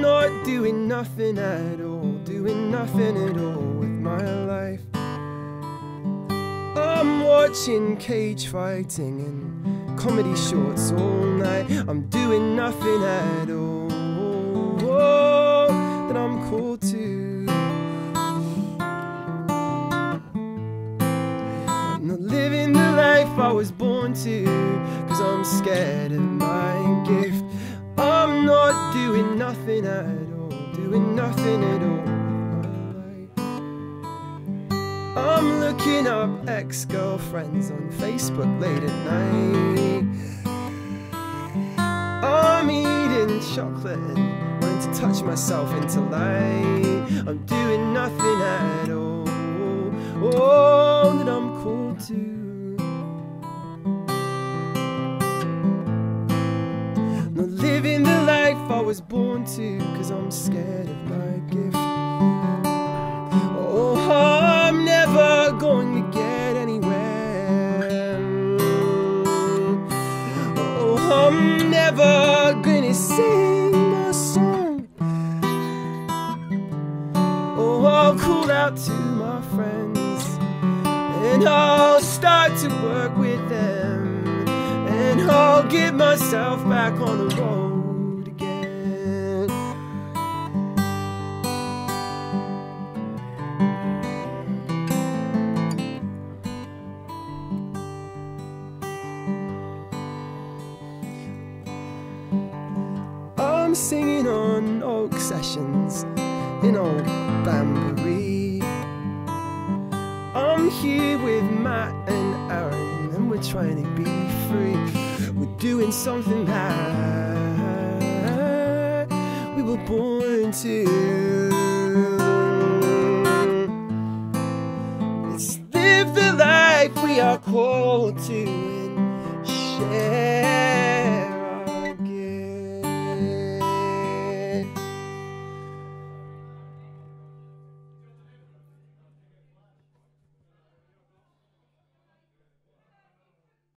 not doing nothing at all, doing nothing at all with my life. I'm watching cage fighting and comedy shorts all night. I'm doing nothing at all that I'm called to. I'm not living the life I was born to, cause I'm scared of my nothing at all, doing nothing at all. I'm looking up ex girlfriends on Facebook late at night. I'm eating chocolate and wanting to touch myself into light. I'm doing nothing at all, all that I'm called to. Was born to, cause I'm scared of my gift. Oh, I'm never going to get anywhere. Oh, I'm never gonna sing my song. Oh, I'll call out to my friends and I'll start to work with them and I'll get myself back on the road Singing on oak sessions in old Banbury. I'm here with Matt and Aaron, and we're trying to be free. We're doing something that we were born to. Let's live the life we are called to.